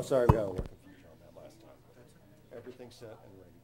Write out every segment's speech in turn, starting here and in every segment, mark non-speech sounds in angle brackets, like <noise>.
No, sorry, we had a little confusion on that last time. Everything's set and ready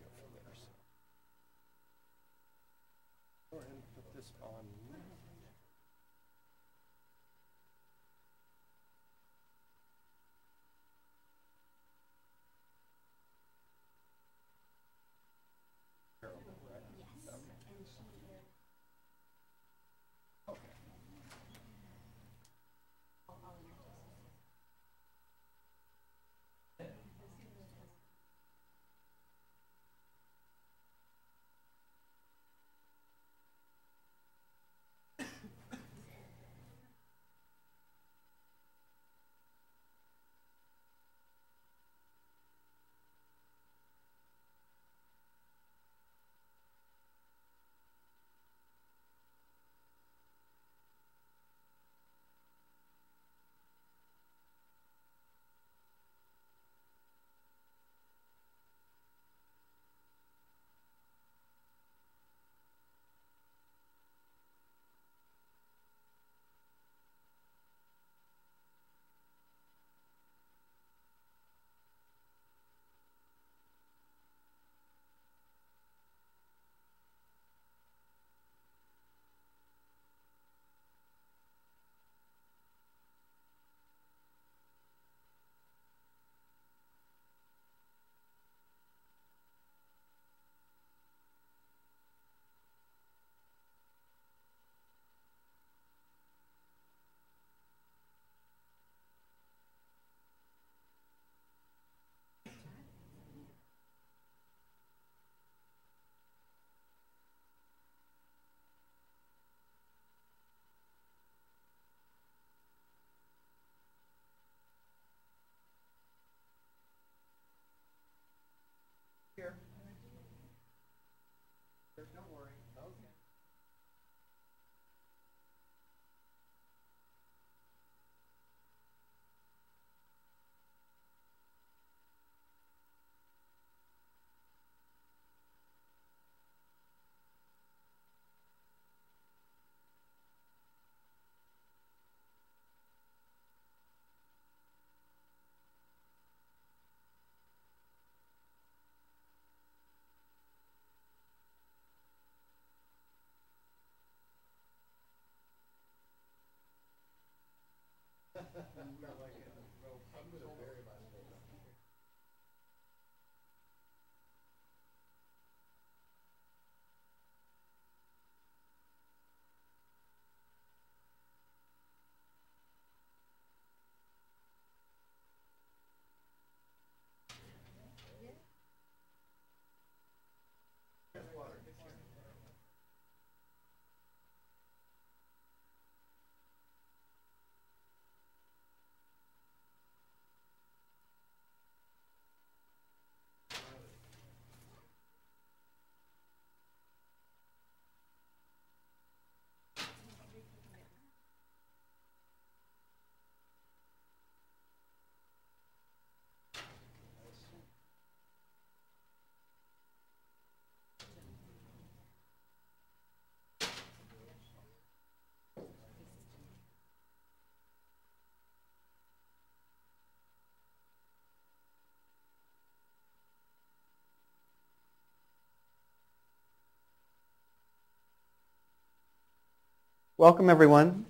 Welcome, everyone.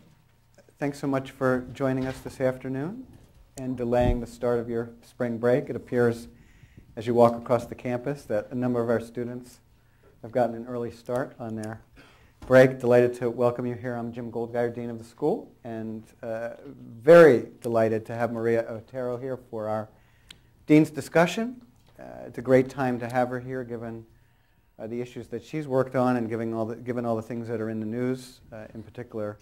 Thanks so much for joining us this afternoon and delaying the start of your spring break. It appears as you walk across the campus that a number of our students have gotten an early start on their break. Delighted to welcome you here. I'm Jim Goldgeier, Dean of the school, and uh, very delighted to have Maria Otero here for our Dean's discussion. Uh, it's a great time to have her here given uh, the issues that she's worked on and given all the, given all the things that are in the news, uh, in particular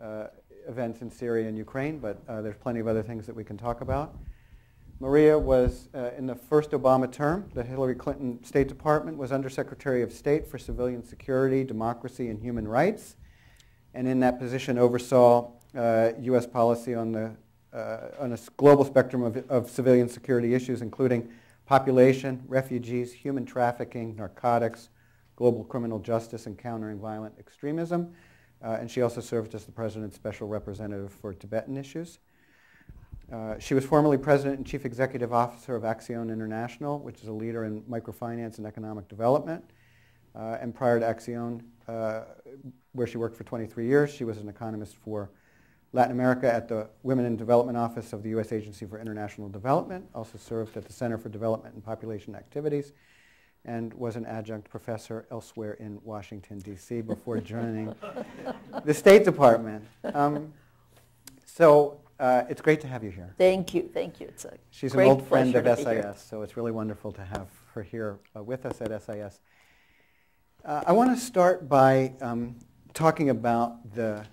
uh, events in Syria and Ukraine, but uh, there's plenty of other things that we can talk about. Maria was uh, in the first Obama term, the Hillary Clinton State Department, was Undersecretary of State for Civilian Security, Democracy, and Human Rights, and in that position oversaw U.S. Uh, policy on, the, on a global spectrum of, of civilian security issues, including population, refugees, human trafficking, narcotics, global criminal justice, and countering violent extremism. Uh, and she also served as the President's Special Representative for Tibetan issues. Uh, she was formerly president and chief executive officer of ACCION International, which is a leader in microfinance and economic development. Uh, and prior to ACCION, uh, where she worked for 23 years, she was an economist for Latin America at the Women in Development Office of the U.S. Agency for International Development, also served at the Center for Development and Population Activities, and was an adjunct professor elsewhere in Washington, D.C. before joining <laughs> the State Department. Um, so uh, it's great to have you here. Thank you, thank you. It's a She's an old friend of SIS, so it's really wonderful to have her here uh, with us at SIS. Uh, I want to start by um, talking about the,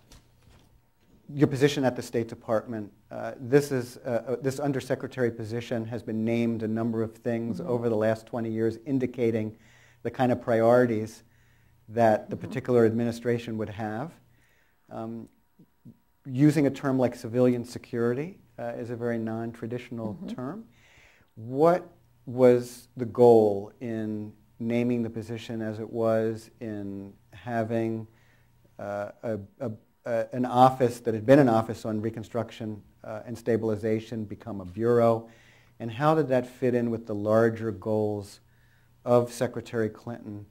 your position at the State Department. Uh, this, is, uh, uh, this undersecretary position has been named a number of things Mm-hmm. over the last 20 years, indicating the kind of priorities that the Mm-hmm. particular administration would have. Um, using a term like civilian security uh, is a very non-traditional Mhm. term. What was the goal in naming the position as it was, in having uh, a, a, a, an office that had been an office on reconstruction uh, and stabilization become a bureau? And how did that fit in with the larger goals of Secretary Clinton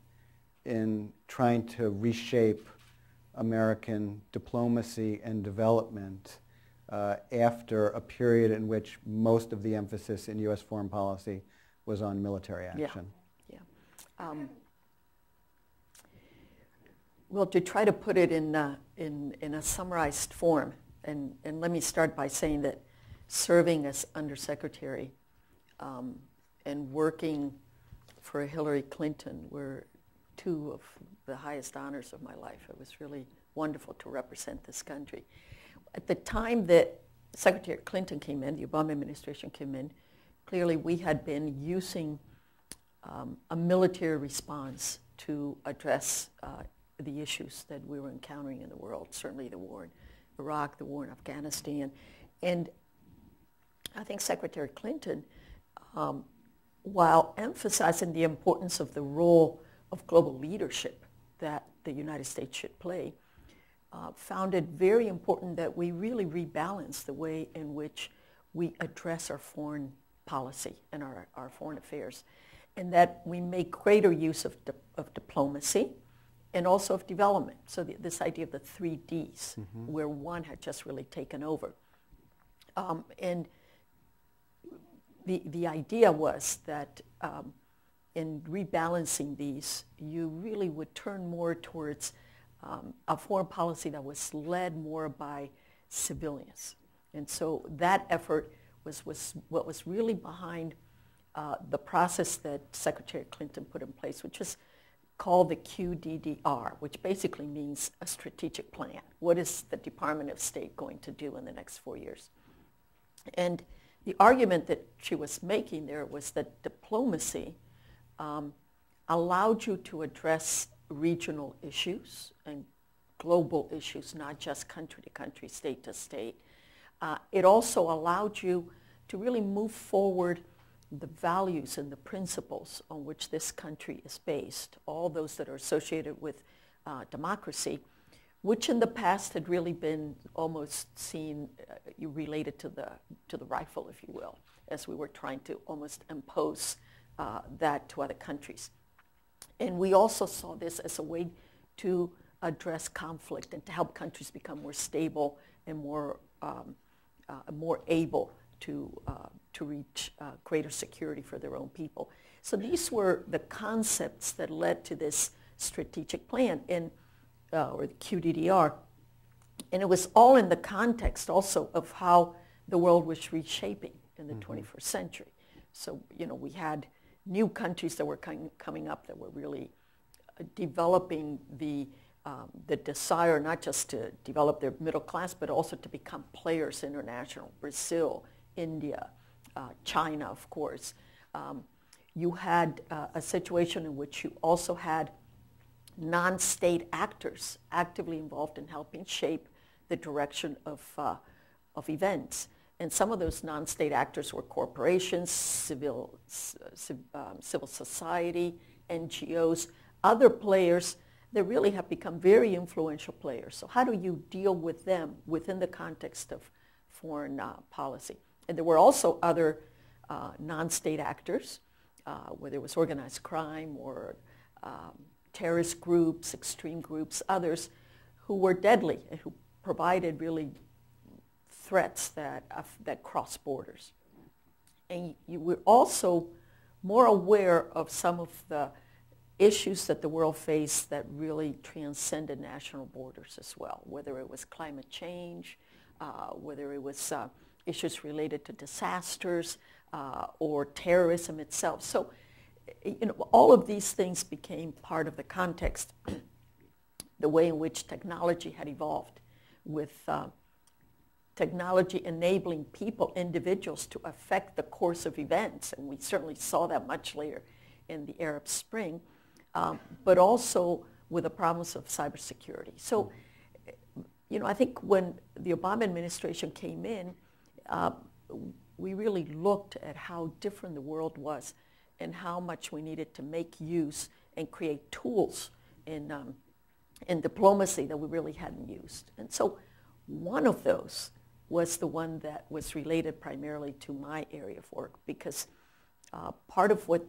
in trying to reshape American diplomacy and development uh, after a period in which most of the emphasis in U.S. foreign policy was on military Yeah. action. Yeah. Um, well, to try to put it in, uh, in, in a summarized form, and, and let me start by saying that serving as undersecretary um, and working for Hillary Clinton were two of the highest honors of my life. It was really wonderful to represent this country. At the time that Secretary Clinton came in, the Obama administration came in, clearly we had been using um, a military response to address uh, the issues that we were encountering in the world, certainly the war in Iraq, the war in Afghanistan. And I think Secretary Clinton, um, while emphasizing the importance of the role of global leadership that the United States should play, uh, found it very important that we really rebalance the way in which we address our foreign policy and our, our foreign affairs, and that we make greater use of, di- of diplomacy and also of development. So the, this idea of the three Ds, where one had just really taken over. Um, and the, the idea was that um, in rebalancing these, you really would turn more towards um, a foreign policy that was led more by civilians. And so that effort was, was what was really behind uh, the process that Secretary Clinton put in place, which is called the QDDR, which basically means a strategic plan. What is the Department of State going to do in the next four years? And the argument that she was making there was that diplomacy um, allowed you to address regional issues and global issues, not just country to country, state to state. Uh, it also allowed you to really move forward the values and the principles on which this country is based, all those that are associated with uh, democracy, which in the past had really been almost seen uh, related to the, to the rifle, if you will, as we were trying to almost impose uh, that to other countries. And we also saw this as a way to address conflict and to help countries become more stable and more, um, uh, more able to, uh, to reach uh, greater security for their own people. So these were the concepts that led to this strategic plan, in, uh, or the QDDR. And it was all in the context also of how the world was reshaping in the 21st century. So, you know, we had new countries that were com- coming up that were really uh, developing the, um, the desire not just to develop their middle class, but also to become players international. Brazil, India, uh, China, of course. Um, you had uh, a situation in which you also had non-state actors actively involved in helping shape the direction of, uh, of events. And some of those non-state actors were corporations, civil, civ, um, civil society, NGOs, other players that really have become very influential players. So how do you deal with them within the context of foreign uh, policy? And there were also other uh, non-state actors, uh, whether it was organized crime or um, terrorist groups, extreme groups, others who were deadly and who provided really threats that, uh, that cross borders. And you were also more aware of some of the issues that the world faced that really transcended national borders as well, whether it was climate change, uh, whether it was uh, issues related to disasters uh, or terrorism itself. So, you know, all of these things became part of the context, <clears throat> the way in which technology had evolved with uh, technology enabling people, individuals, to affect the course of events. And we certainly saw that much later in the Arab Spring, um, but also with the problems of cybersecurity. So, you know, I think when the Obama administration came in, uh, we really looked at how different the world was and how much we needed to make use and create tools in, um, in diplomacy that we really hadn't used. And so one of those was the one that was related primarily to my area of work because uh, part of what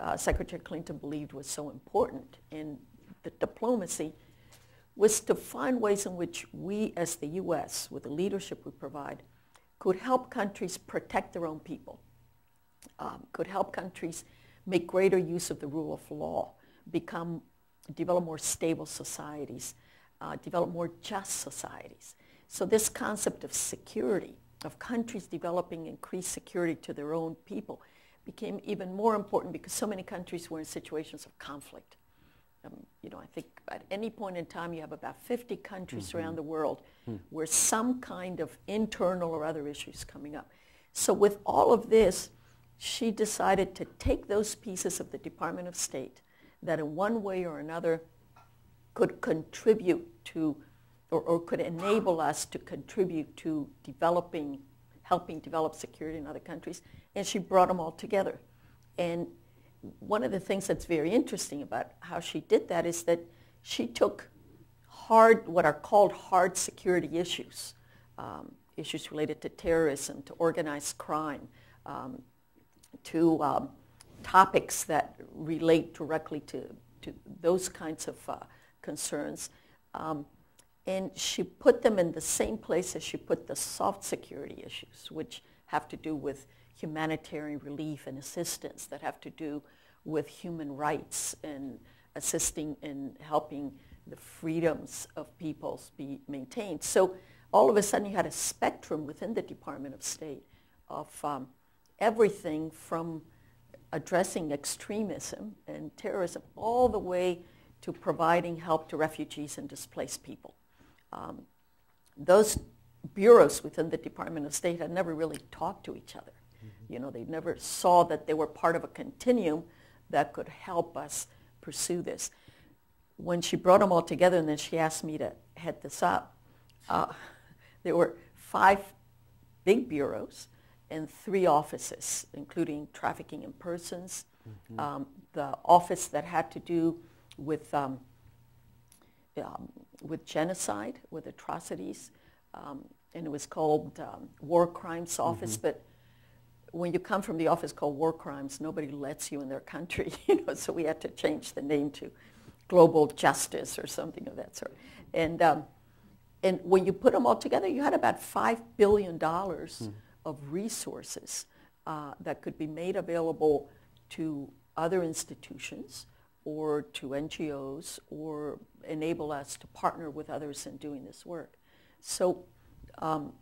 uh, Secretary Clinton believed was so important in the diplomacy was to find ways in which we as the U.S., with the leadership we provide, could help countries protect their own people, um, could help countries make greater use of the rule of law, become, develop more stable societies, uh, develop more just societies. So this concept of security, of countries developing increased security to their own people, became even more important because so many countries were in situations of conflict. Um, you know, I think at any point in time you have about 50 countries mm-hmm. around the world mm-hmm. where some kind of internal or other issues coming up. So with all of this, she decided to take those pieces of the Department of State that in one way or another could contribute to or, or could enable us to contribute to developing, helping develop security in other countries. And she brought them all together. And one of the things that's very interesting about how she did that is that she took hard, what are called hard security issues, um, issues related to terrorism, to organized crime, um, to um, topics that relate directly to, to those kinds of uh, concerns. Um, and she put them in the same place as she put the soft security issues, which have to do with humanitarian relief and assistance, that have to do with human rights and assisting in helping the freedoms of peoples be maintained. So all of a sudden you had a spectrum within the Department of State of um, everything from addressing extremism and terrorism all the way to providing help to refugees and displaced people um, those bureaus within the Department of State had never really talked to each other. You know, they never saw that they were part of a continuum that could help us pursue this. When she brought them all together and then she asked me to head this up, uh, there were five big bureaus and three offices, including trafficking in persons, mm-hmm. um, the office that had to do with um, um, with genocide, with atrocities, um, and it was called um, War Crimes Office. Mm-hmm. But when you come from the office called War Crimes, nobody lets you in their country, <laughs> you know. So we had to change the name to Global Justice or something of that sort. And um, and when you put them all together, you had about five billion dollars mm. of resources uh, that could be made available to other institutions or to NGOs or enable us to partner with others in doing this work. So um,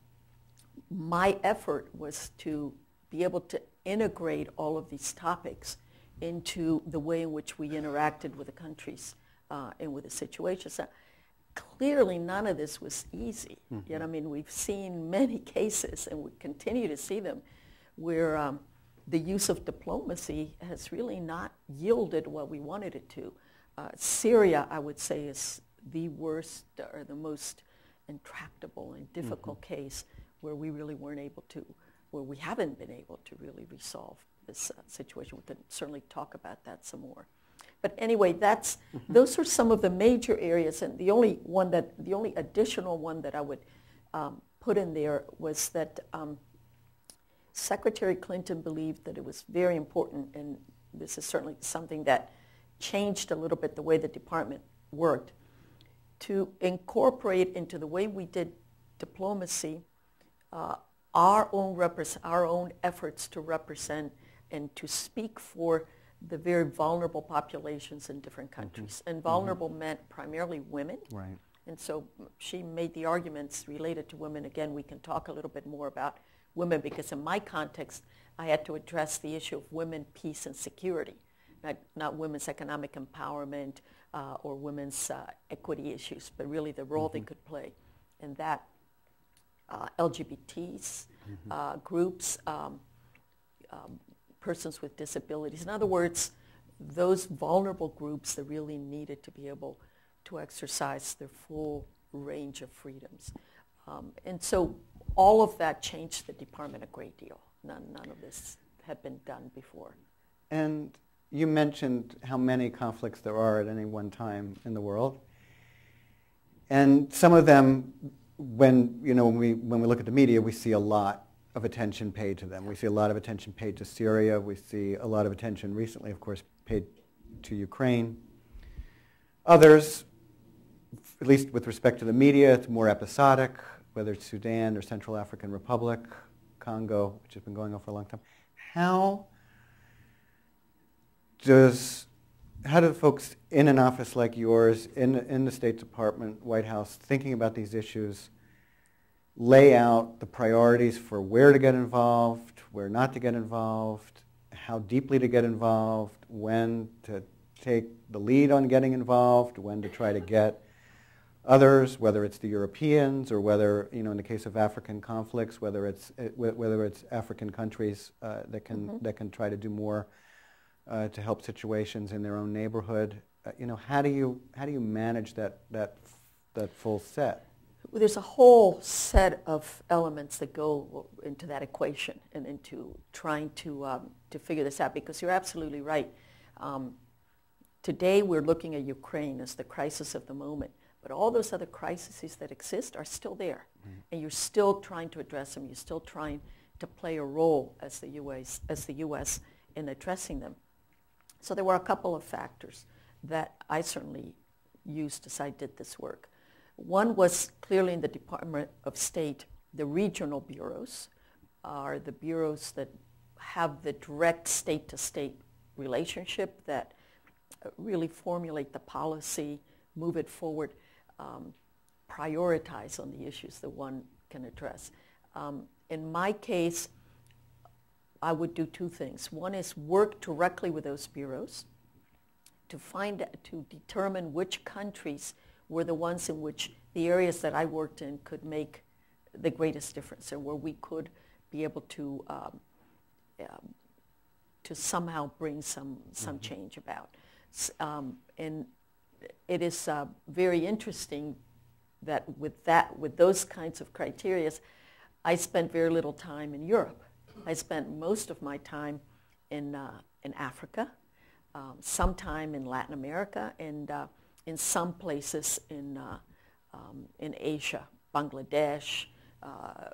my effort was to be able to integrate all of these topics into the way in which we interacted with the countries uh, and with the situations. So clearly, none of this was easy. Mm-hmm. Yet, I mean, we've seen many <laughs> cases, and we continue to see them, where um, the use of diplomacy has really not yielded what we wanted it to. Uh, Syria, I would say, is the worst or the most intractable and difficult mm-hmm. case where we really weren't able to, where we haven't been able to really resolve this uh, situation. We can certainly talk about that some more. But anyway, that's mm-hmm. those are some of the major areas, and the only one that the only additional one that I would um, put in there was that um, Secretary Clinton believed that it was very important, and this is certainly something that changed a little bit the way the department worked, to incorporate into the way we did diplomacy uh, our own our own efforts to represent and to speak for the very vulnerable populations in different mm-hmm. countries. Mm-hmm. And vulnerable mm-hmm. meant primarily women. Right. And so she made the arguments related to women. Again, we can talk a little bit more about women because in my context, I had to address the issue of women, peace, and security, not, not women's economic empowerment uh, or women's uh, equity issues, but really the role mm-hmm. they could play. And that uh, LGBTs mm-hmm. Uh, groups, um, um, persons with disabilities. In other words, those vulnerable groups that really needed to be able to exercise their full range of freedoms. Um, and so all of that changed the department a great deal. None, none of this had been done before. And you mentioned how many conflicts there are at any one time in the world. And some of them, when, you know, when, we, when we look at the media, we see a lot of attention paid to them. We see a lot of attention paid to Syria. We see a lot of attention recently, of course, paid to Ukraine. Others, at least with respect to the media, it's more episodic, whether it's Sudan or Central African Republic, Congo, which has been going on for a long time. How does how do folks in an office like yours, in, in the State Department, White House, thinking about these issues, lay out the priorities for where to get involved, where not to get involved, how deeply to get involved, when to take the lead on getting involved, when to try to get others, whether it's the Europeans or whether, you know, in the case of African conflicts, whether it's, whether it's African countries uh, that, can, mm-hmm. that can try to do more uh, to help situations in their own neighborhood. Uh, you know, how do you, how do you manage that, that, that full set? Well, there's a whole set of elements that go into that equation and into trying to, um, to figure this out because you're absolutely right. Um, today we're looking at Ukraine as the crisis of the moment. But all those other crises that exist are still there. Mm-hmm. And you're still trying to address them. You're still trying to play a role as the U.S., as the U.S. in addressing them. So there were a couple of factors that I certainly used as I did this work. One was clearly in the Department of State, the regional bureaus are the bureaus that have the direct state-to-state relationship that uh, really formulate the policy, move it forward um, prioritize on the issues that one can address. Um, in my case, I would do two things. One is work directly with those bureaus to find, to determine which countries were the ones in which the areas that I worked in could make the greatest difference and where we could be able to, um, um, to somehow bring some, some mm-hmm. change about. Um, and it is uh, very interesting that with that, with those kinds of criteria, I spent very little time in Europe. I spent most of my time in, uh, in Africa, um, some time in Latin America, and uh, in some places in, uh, um, in Asia, Bangladesh, uh,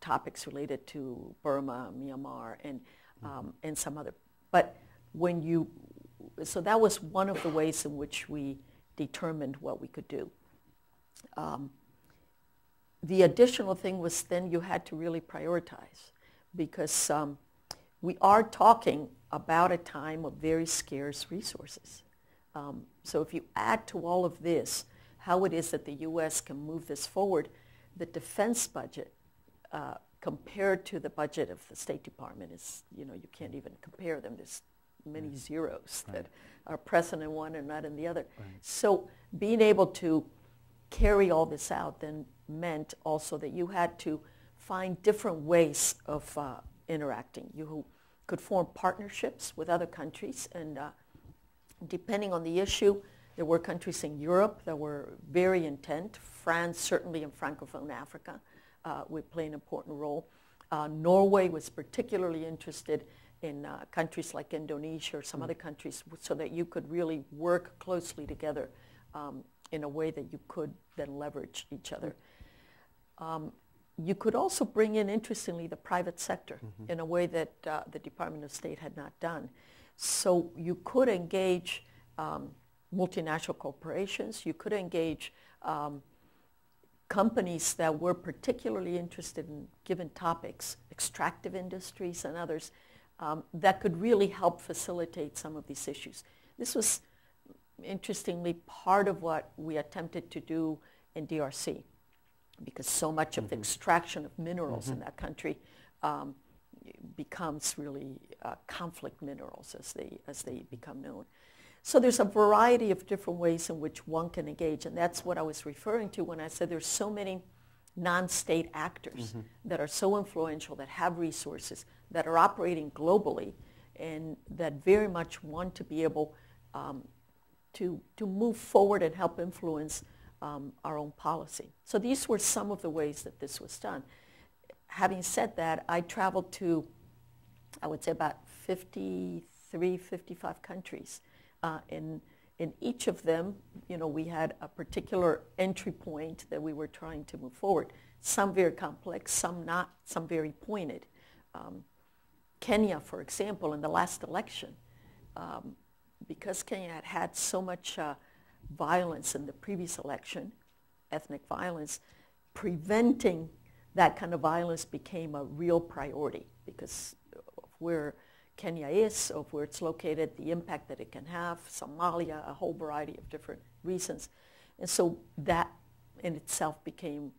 topics related to Burma, Myanmar, and, um, and some other. But when you so that was one of the ways in which we determined what we could do. Um, the additional thing was then you had to really prioritize because um, we are talking about a time of very scarce resources. Um, so if you add to all of this how it is that the U.S. can move this forward, the defense budget uh, compared to the budget of the State Department is, you know, you can't even compare them. There's many right. zeros right. that are present in one and not in the other. Right. So being able to carry all this out then meant also that you had to find different ways of uh, interacting. You could form partnerships with other countries and uh, depending on the issue, there were countries in Europe that were very intent. France, certainly in Francophone Africa, uh, would play an important role. Uh, Norway was particularly interested in uh, countries like Indonesia or some mm. other countries so that you could really work closely together um, in a way that you could then leverage each other. Um, you could also bring in, interestingly, the private sector mm-hmm. in a way that uh, the Department of State had not done. So you could engage um, multinational corporations, you could engage um, companies that were particularly interested in given topics, extractive industries and others, um, that could really help facilitate some of these issues. This was, interestingly, part of what we attempted to do in DRC because so much of mm-hmm. the extraction of minerals mm-hmm. in that country um, becomes really uh, conflict minerals as they, as they become known. So there's a variety of different ways in which one can engage, and that's what I was referring to when I said there's so many non-state actors mm-hmm. that are so influential, that have resources, that are operating globally, and that very much want to be able um, to, to move forward and help influence um, our own policy. So these were some of the ways that this was done. Having said that, I traveled to, I would say about 53, 55 countries. Uh, in, in each of them, you know, we had a particular entry point that we were trying to move forward. Some very complex, some not, some very pointed. Um, Kenya, for example, in the last election, um, because Kenya had had so much uh, violence in the previous election, ethnic violence, preventing that kind of violence became a real priority because of where Kenya is, of where it's located, the impact that it can have, Somalia, a whole variety of different reasons. And so that in itself became,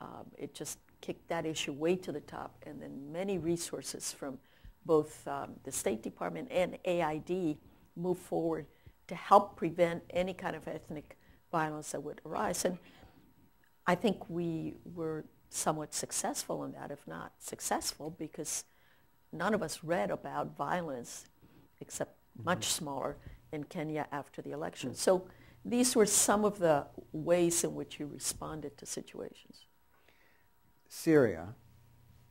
um, it just kicked that issue way to the top. And then many resources from both um, the State Department and AID moved forward to help prevent any kind of ethnic violence that would arise. And I think we were somewhat successful in that, if not successful, because none of us read about violence, except mm-hmm. much smaller, in Kenya after the election. Mm. So these were some of the ways in which you responded to situations. Syria,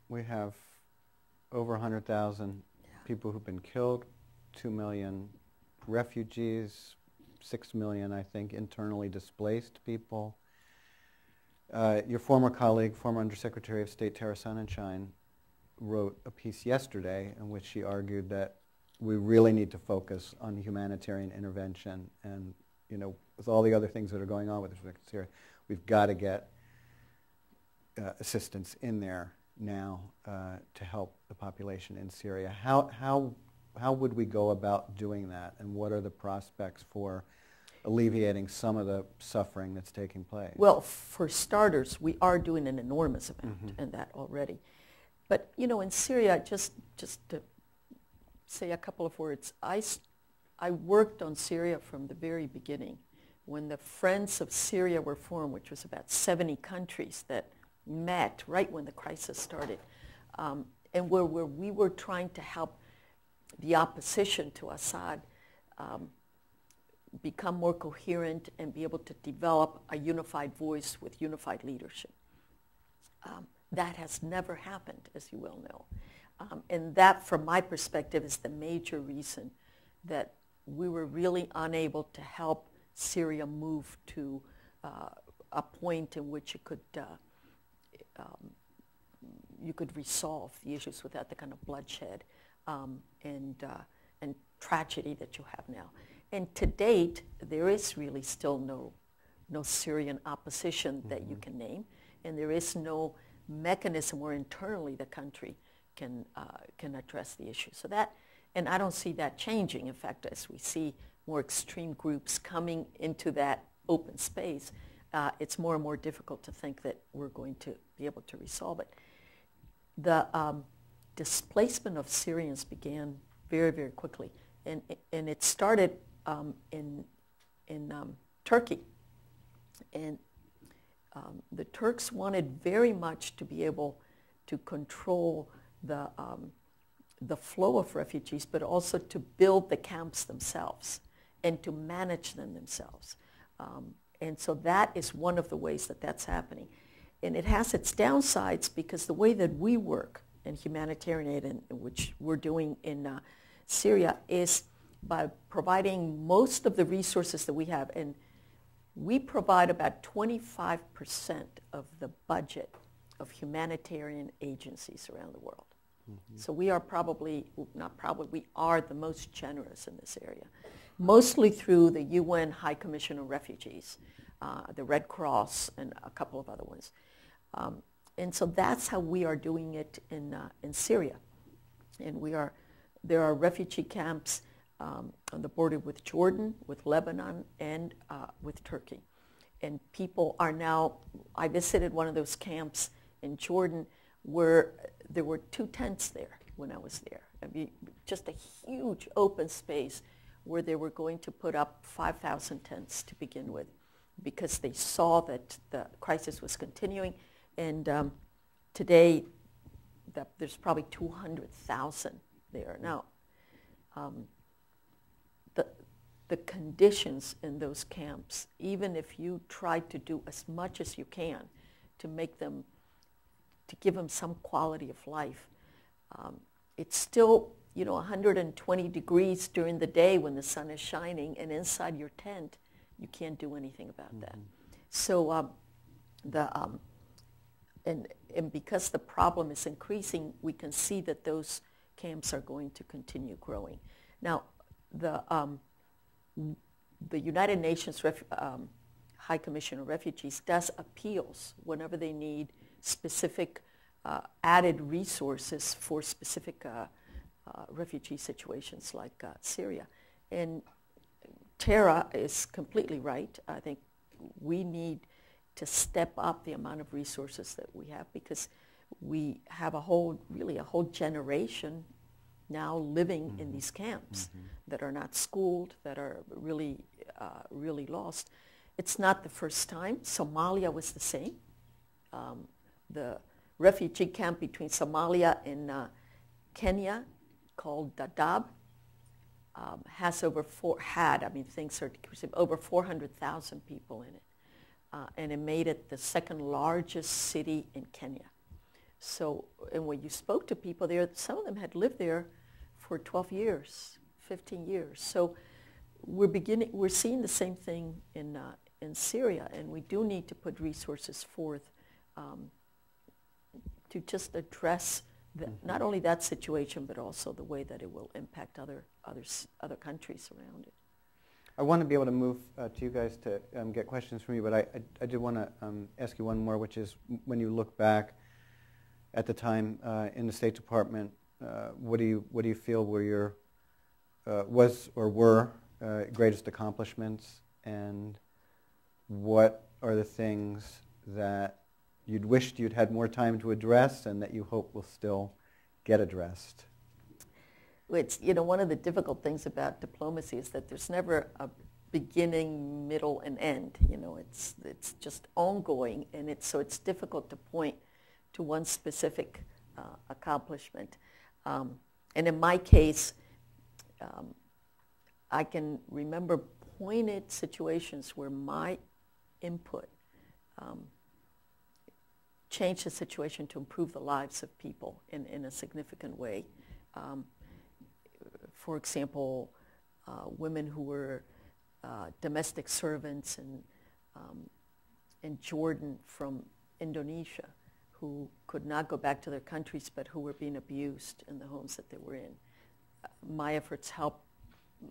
we have over 100,000 yeah. people who've been killed, 2 million refugees, 6 million, I think, internally displaced people. Uh, your former colleague, former Undersecretary of State Tara Sonenshine, wrote a piece yesterday in which she argued that we really need to focus on humanitarian intervention and, you know, with all the other things that are going on with respect to Syria, we've got to get uh, assistance in there now uh, to help the population in Syria. How, how how would we go about doing that, and what are the prospects for alleviating some of the suffering that's taking place? Well, for starters, we are doing an enormous amount mm-hmm. in that already. But, you know, in Syria, just, just to say a couple of words, I, I worked on Syria from the very beginning. When the Friends of Syria were formed, which was about 70 countries that met right when the crisis started, um, and where, where we were trying to help the opposition to Assad um, become more coherent and be able to develop a unified voice with unified leadership. Um, that has never happened, as you well know. Um, and that, from my perspective, is the major reason that we were really unable to help Syria move to uh, a point in which it could, uh, um, you could resolve the issues without the kind of bloodshed um, and, uh, and tragedy that you have now. And to date, there is really still no, no Syrian opposition that mm-hmm. you can name, and there is no mechanism where internally the country can, uh, can address the issue. So that, and I don't see that changing. In fact, as we see more extreme groups coming into that open space, uh, it's more and more difficult to think that we're going to be able to resolve it. The, um, displacement of Syrians began very, very quickly. And, and it started um, in, in um, Turkey. And um, the Turks wanted very much to be able to control the, um, the flow of refugees, but also to build the camps themselves and to manage them themselves. Um, and so that is one of the ways that that's happening. And it has its downsides because the way that we work and humanitarian aid, in, which we're doing in uh, Syria, is by providing most of the resources that we have. And we provide about 25% of the budget of humanitarian agencies around the world. Mm-hmm. So we are probably, not probably, we are the most generous in this area, mostly through the UN High Commission on Refugees, uh, the Red Cross, and a couple of other ones. Um, and so that's how we are doing it in, uh, in Syria. And we are, there are refugee camps um, on the border with Jordan, with Lebanon, and uh, with Turkey. And people are now, I visited one of those camps in Jordan where there were two tents there when I was there. I mean, just a huge open space where they were going to put up 5,000 tents to begin with because they saw that the crisis was continuing. And um, today, the, there's probably 200,000 there. Now, um, the, the conditions in those camps, even if you try to do as much as you can to make them, to give them some quality of life, um, it's still, you know, 120 degrees during the day when the sun is shining, and inside your tent, you can't do anything about mm-hmm. that. So um, the um, and and because the problem is increasing, we can see that those camps are going to continue growing. Now, the um, the United Nations um, High Commission of Refugees does appeals whenever they need specific uh, added resources for specific uh, uh, refugee situations like uh, Syria. And Tara is completely right. I think we need to step up the amount of resources that we have because we have a whole, really a whole generation now living mm-hmm. in these camps mm-hmm. that are not schooled, that are really, uh, really lost. It's not the first time. Somalia was the same. Um, the refugee camp between Somalia and uh, Kenya called Dadaab um, has over four, had, I mean things are over 400,000 people in it. Uh, and it made it the second largest city in Kenya. So, and when you spoke to people there, some of them had lived there for 12 years, 15 years. So we're beginning, we're seeing the same thing in, uh, in Syria, and we do need to put resources forth um, to just address the, mm-hmm. not only that situation, but also the way that it will impact other, other, other countries around it. I want to be able to move uh, to you guys to um, get questions from you, but I, I, I did want to um, ask you one more, which is when you look back at the time uh, in the State Department, uh, what do you what do you feel were your uh, was or were uh, greatest accomplishments, and what are the things that you'd wished you'd had more time to address and that you hope will still get addressed? It's, you know, one of the difficult things about diplomacy is that there's never a beginning, middle, and end. You know, it's, it's just ongoing, and it's, so it's difficult to point to one specific uh, accomplishment. Um, and in my case, um, I can remember pointed situations where my input um, change the situation to improve the lives of people in, in a significant way. Um, for example, uh, women who were uh, domestic servants in, um, in Jordan from Indonesia who could not go back to their countries but who were being abused in the homes that they were in. Uh, my efforts helped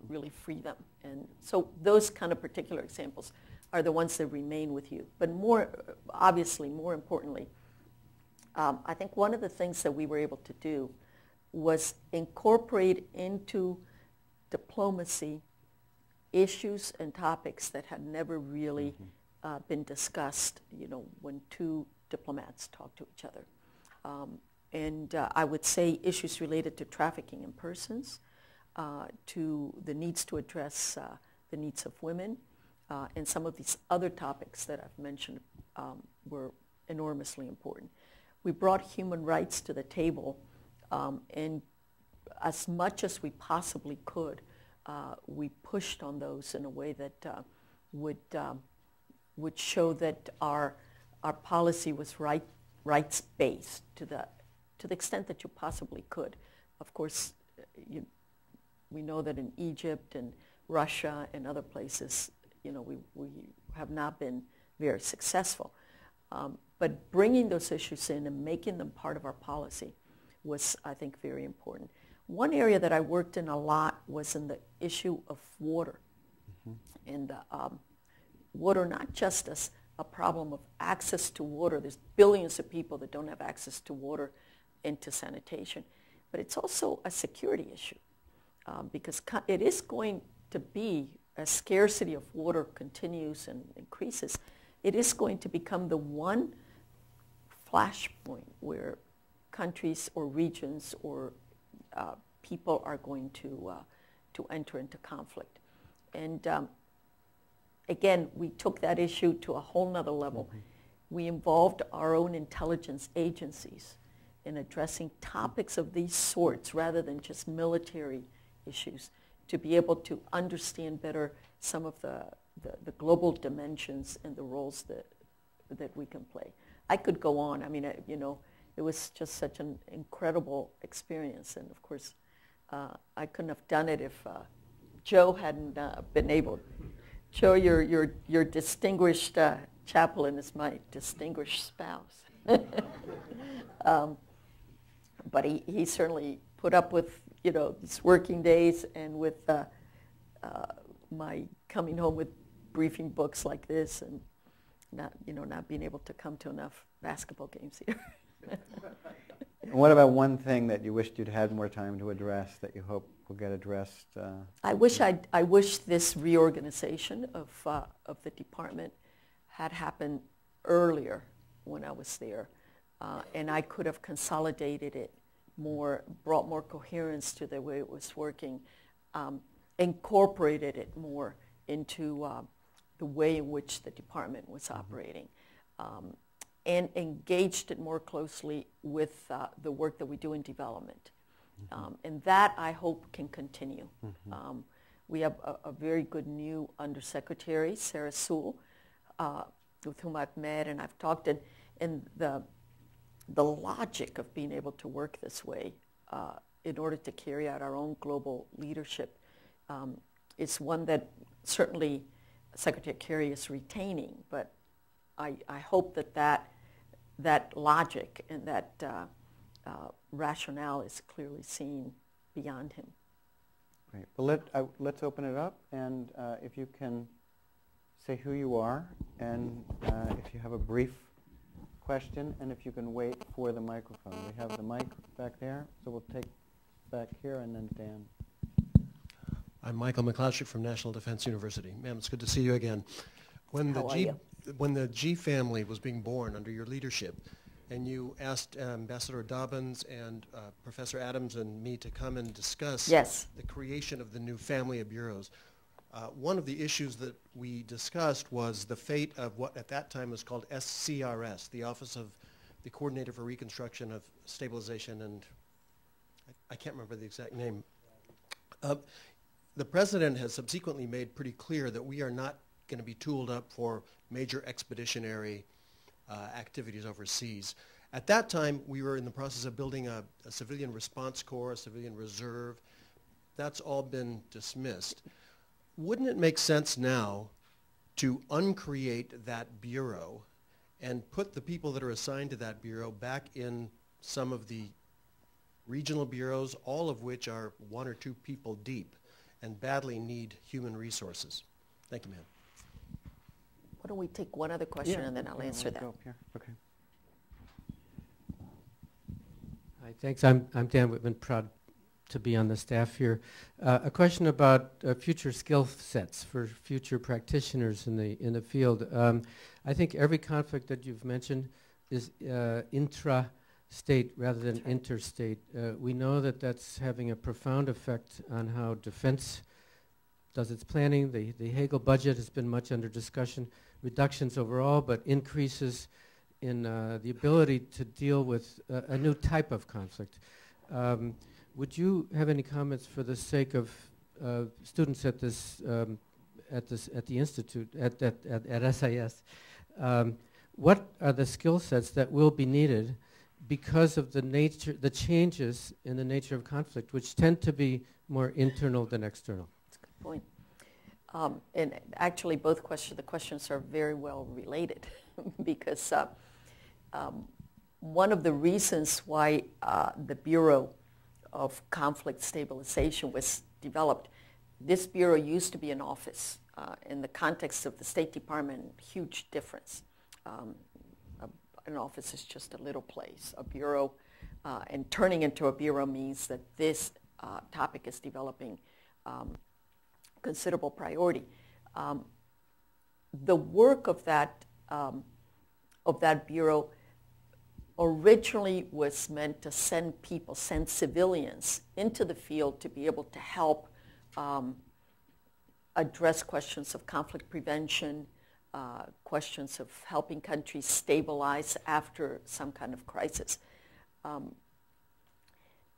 really free them. And so those kind of particular examples are the ones that remain with you. But more, obviously, more importantly, um, I think one of the things that we were able to do was incorporate into diplomacy issues and topics that had never really mm-hmm. uh, been discussed, you know, when two diplomats talk to each other. Um, and uh, I would say issues related to trafficking in persons, uh, to the needs to address uh, the needs of women, uh, and some of these other topics that I've mentioned um, were enormously important. We brought human rights to the table, um, and as much as we possibly could, uh, we pushed on those in a way that uh, would um, would show that our our policy was right rights based to the to the extent that you possibly could. Of course, you, we know that in Egypt and Russia and other places, you know, we, we have not been very successful. Um, But bringing those issues in and making them part of our policy was, I think, very important. One area that I worked in a lot was in the issue of water. Mm-hmm. And uh, um, water not just as a problem of access to water. There's billions of people that don't have access to water and to sanitation. But it's also a security issue um, because it is going to be, as scarcity of water continues and increases, it is going to become the one flashpoint where countries or regions or uh, people are going to, uh, to enter into conflict. And um, again, we took that issue to a whole nother level. Mm-hmm. We involved our own intelligence agencies in addressing topics of these sorts rather than just military issues to be able to understand better some of the, the, the global dimensions and the roles that, that we can play. I could go on. I mean, I, you know, it was just such an incredible experience. And of course, uh, I couldn't have done it if uh, Joe hadn't uh, been able. Joe, your, your, your distinguished uh, chaplain is my distinguished spouse. <laughs> um, but he, he certainly put up with, you know, these working days and with uh, uh, my coming home with briefing books like this and not, you know, not being able to come to enough basketball games here. <laughs> <laughs> what about one thing that you wished you'd had more time to address that you hope will get addressed? Uh, I wish i I wish this reorganization of uh, of the department had happened earlier when I was there, uh, and I could have consolidated it more, brought more coherence to the way it was working, um, incorporated it more into uh, the way in which the department was mm-hmm. operating. Um, and engaged it more closely with uh, the work that we do in development. Mm-hmm. Um, and that, I hope, can continue. Mm-hmm. Um, we have a, a, very good new undersecretary, Sarah Sewall, uh, with whom I've met and I've talked. And, and the, the logic of being able to work this way uh, in order to carry out our own global leadership um, is one that certainly Secretary Kerry is retaining. But I, I hope that that that logic and that uh, uh, rationale is clearly seen beyond him. Great. Well, let, uh, let's open it up, and uh, if you can say who you are, and uh, if you have a brief question, and if you can wait for the microphone. We have the mic back there, so we'll take back here, and then Dan. I'm Michael Miklaucic from National Defense University. Ma'am, it's good to see you again. When How the G, when the G family was being born under your leadership, and you asked Ambassador Dobbins and uh, Professor Adams and me to come and discuss yes. the creation of the new family of bureaus. Uh, one of the issues that we discussed was the fate of what at that time was called SCRS, the Office of the Coordinator for Reconstruction of Stabilization, and I, I can't remember the exact name. Uh, the President has subsequently made pretty clear that we are not going to be tooled up for major expeditionary uh, activities overseas. At that time, we were in the process of building a, a civilian response corps, a civilian reserve. That's all been dismissed. Wouldn't it make sense now to uncreate that bureau and put the people that are assigned to that bureau back in some of the regional bureaus, all of which are one or two people deep and badly need human resources? Thank you, ma'am. Why don't we take one other question yeah. and then I'll answer that. Okay. Hi, thanks. I'm, I'm Dan Whitman, proud to be on the staff here. Uh, a question about uh, future skill sets for future practitioners in the in the field. Um, I think every conflict that you've mentioned is uh, intra-state rather than right. interstate. Uh, we know that that's having a profound effect on how defense does its planning. The, the Hagel budget has been much under discussion reductions overall, but increases in uh, the ability to deal with a new type of conflict. Um, would you have any comments for the sake of uh, students at this um, at this at the institute at at, at, at SIS? Um, what are the skill sets that will be needed because of the nature, the changes in the nature of conflict, which tend to be more internal than external? That's a good point. Um, and actually, both questions, the questions are very well related <laughs> because uh, um, one of the reasons why uh, the Bureau of Conflict Stabilization was developed, this bureau used to be an office. Uh, in the context of the State Department, huge difference. Um, a, an office is just a little place. A bureau, uh, and turning into a bureau means that this uh, topic is developing um, considerable priority. Um, the work of that um, of that bureau originally was meant to send people, send civilians into the field to be able to help um, address questions of conflict prevention, uh, questions of helping countries stabilize after some kind of crisis. Um,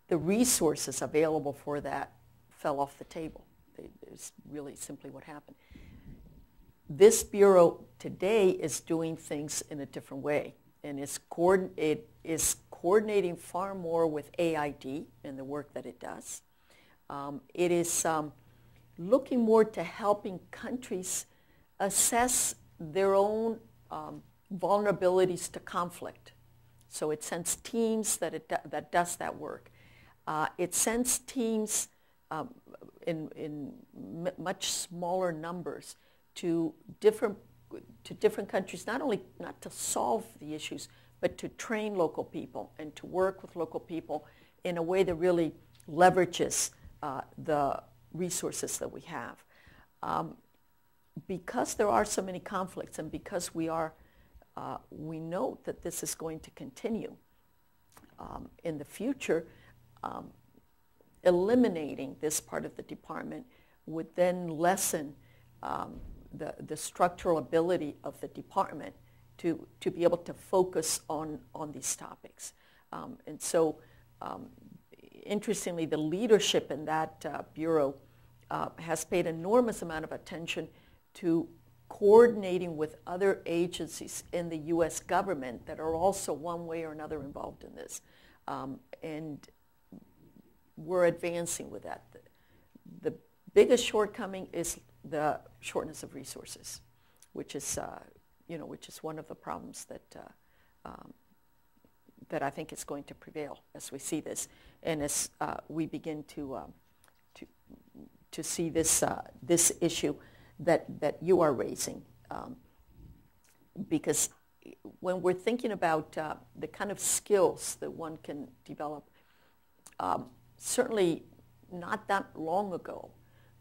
the resources available for that fell off the table. It's really simply what happened. This bureau today is doing things in a different way and it's it is coordinating far more with AID in the work that it does. Um, it is um, looking more to helping countries assess their own um, vulnerabilities to conflict. So it sends teams that, it do, that does that work. Uh, it sends teams um, in, in much smaller numbers to different to different countries, not only not to solve the issues, but to train local people and to work with local people in a way that really leverages uh, the resources that we have. Um, because there are so many conflicts and because we are, uh, we note that this is going to continue um, in the future, um, eliminating this part of the department would then lessen um, the, the structural ability of the department to, to be able to focus on, on these topics. Um, and so, um, interestingly, the leadership in that uh, bureau uh, has paid enormous amount of attention to coordinating with other agencies in the U.S. government that are also one way or another involved in this. Um, and we're advancing with that. The, the biggest shortcoming is the shortness of resources, which is, uh, you know, which is one of the problems that, uh, um, that I think is going to prevail as we see this. And as uh, we begin to, um, to, to see this, uh, this issue that, that you are raising, um, because when we're thinking about uh, the kind of skills that one can develop, um, certainly not that long ago,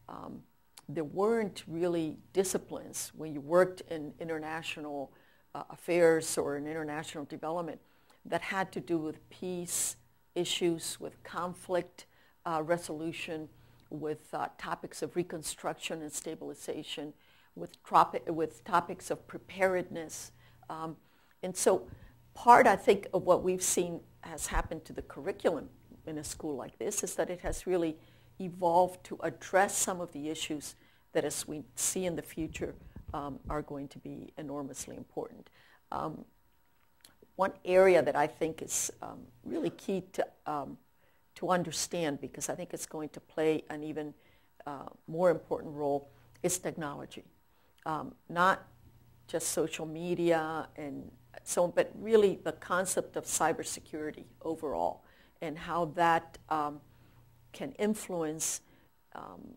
um, there weren't really disciplines when you worked in international uh, affairs or in international development that had to do with peace issues, with conflict uh, resolution, with uh, topics of reconstruction and stabilization, with, tropi- with topics of preparedness. Um, and so part, I think, of what we've seen has happened to the curriculum in a school like this is that it has really evolved to address some of the issues that as we see in the future um, are going to be enormously important. Um, one area that I think is um, really key to, um, to understand because I think it's going to play an even uh, more important role is technology. Um, not just social media and so on, but really the concept of cybersecurity overall and how that um, can influence um,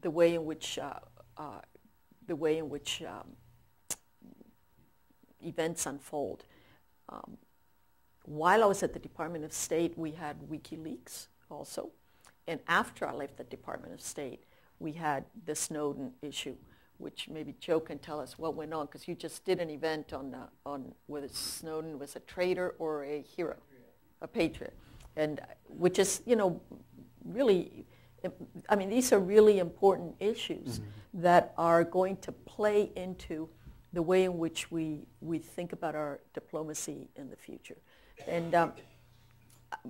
the way in which uh, uh, the way in which um, events unfold. Um, while I was at the Department of State, we had WikiLeaks also, and after I left the Department of State, we had the Snowden issue, which maybe Joe can tell us what went on because you just did an event on uh, on whether Snowden was a traitor or a hero, a patriot, and which is you know really, I mean, these are really important issues mm-hmm. that are going to play into the way in which we, we think about our diplomacy in the future. And, um,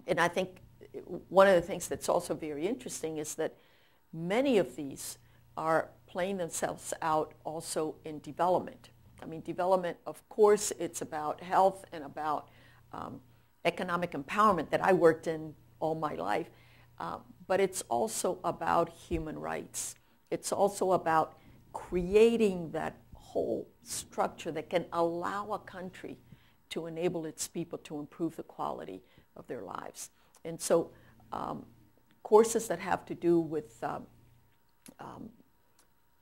and I think one of the things that's also very interesting is that many of these are playing themselves out also in development. I mean, development, of course, it's about health and about um, economic empowerment that I worked in all my life. Uh, but it's also about human rights. It's also about creating that whole structure that can allow a country to enable its people to improve the quality of their lives. And so um, courses that have to do with, um, um,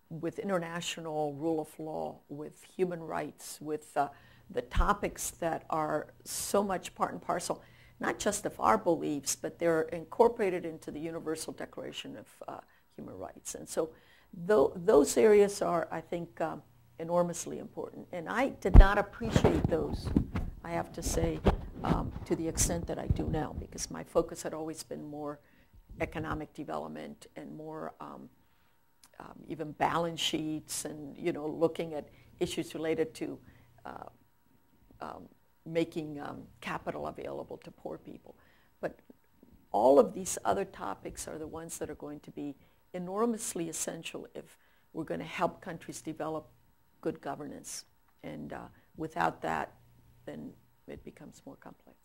with international rule of law, with human rights, with uh, the topics that are so much part and parcel, not just of our beliefs, but they're incorporated into the Universal Declaration of uh, Human Rights. And so th- those areas are, I think, um, enormously important. And I did not appreciate those, I have to say, um, to the extent that I do now, because my focus had always been more economic development and more um, um, even balance sheets and you know looking at issues related to uh, um, making um, capital available to poor people. But all of these other topics are the ones that are going to be enormously essential if we're going to help countries develop good governance. And uh, without that, then it becomes more complex.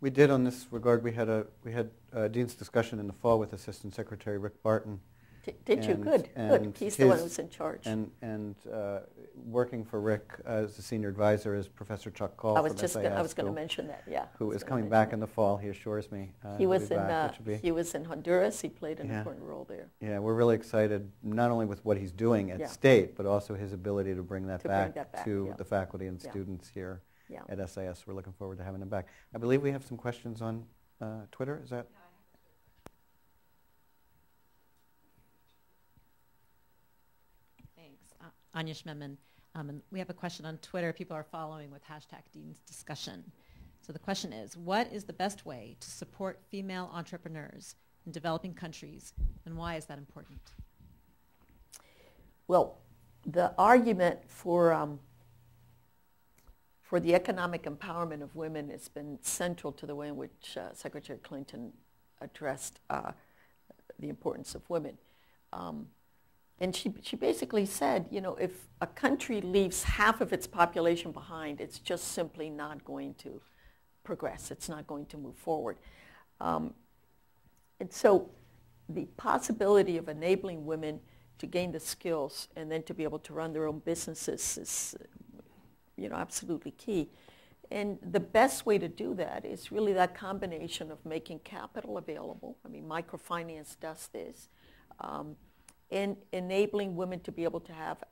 We did on this regard, we had a, we had a Dean's discussion in the fall with Assistant Secretary Rick Barton. D- did you? Good, good. and He's the one who's in charge. And, and uh, working for Rick as the senior advisor is Professor Chuck Call I was from just, gonna- I was going to mention that, yeah. Who is coming back that. in the fall, he assures me. uh, He was in, back, uh, which will be- he was in Honduras. He played an Yeah. important role there. Yeah, we're really excited, not only with what he's doing Yeah. at State, but also his ability to bring that To bring back that back, to yeah. the faculty and Yeah. students here Yeah. at SIS. We're looking forward to having him back. I believe we have some questions on uh, Twitter, is that? Thanks. Uh, Anya Schmemann. Um, and we have a question on Twitter. People are following with hashtag Dean's discussion. So the question is, what is the best way to support female entrepreneurs in developing countries, and why is that important? Well, the argument for um, for the economic empowerment of women has been central to the way in which uh, Secretary Clinton addressed uh, the importance of women. Um, and she, she basically said, you know, if a country leaves half of its population behind, it's just simply not going to progress. It's not going to move forward. Um, and so the possibility of enabling women to gain the skills and then to be able to run their own businesses is, you know, absolutely key. And the best way to do that is really that combination of making capital available. I mean, microfinance does this. Um, and enabling women to be able to have